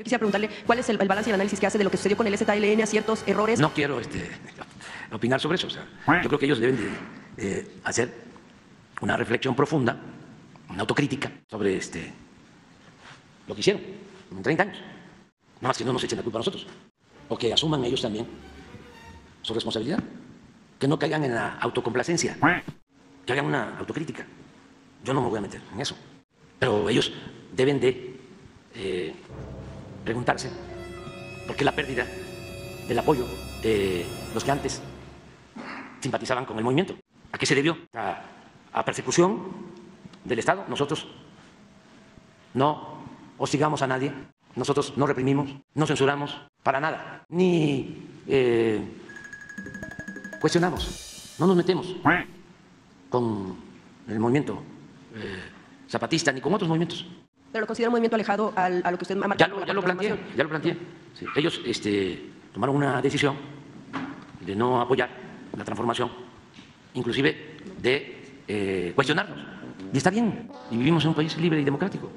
Yo quisiera preguntarle cuál es el, balance y el análisis que hace de lo que sucedió con el ZLN, aciertos, errores. No quiero este, opinar sobre eso. Yo creo que ellos deben de, eh, hacer una reflexión profunda, una autocrítica sobre este, lo que hicieron en 30 años. Nada más que no nos echen la culpa a nosotros. O que asuman ellos también su responsabilidad. Que no caigan en la autocomplacencia. Que hagan una autocrítica. Yo no me voy a meter en eso. Pero ellos deben de eh, preguntarse por qué la pérdida del apoyo de los que antes simpatizaban con el movimiento. ¿A qué se debió? ¿A, persecución del Estado? Nosotros no hostigamos a nadie, nosotros no reprimimos, no censuramos para nada, ni eh, cuestionamos, no nos metemos con el movimiento eh, zapatista ni con otros movimientos. Pero lo considera un movimiento alejado al- a lo que usted ha Ya marcado. ya lo la planteé, ya lo planteé. Sí, Ellos este, tomaron una decisión de no apoyar la transformación, inclusive de eh, cuestionarnos. Y está bien, y vivimos en un país libre y democrático.